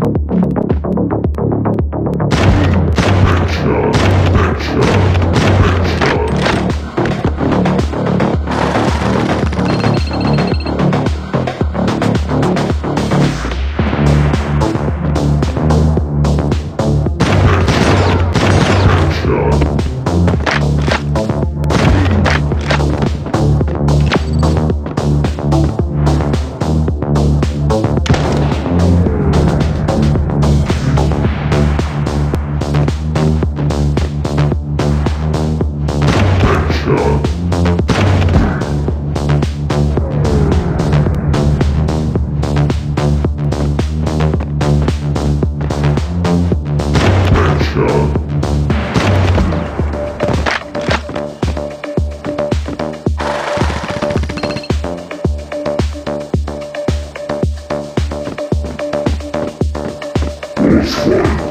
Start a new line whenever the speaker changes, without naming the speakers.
Bye. satisfied.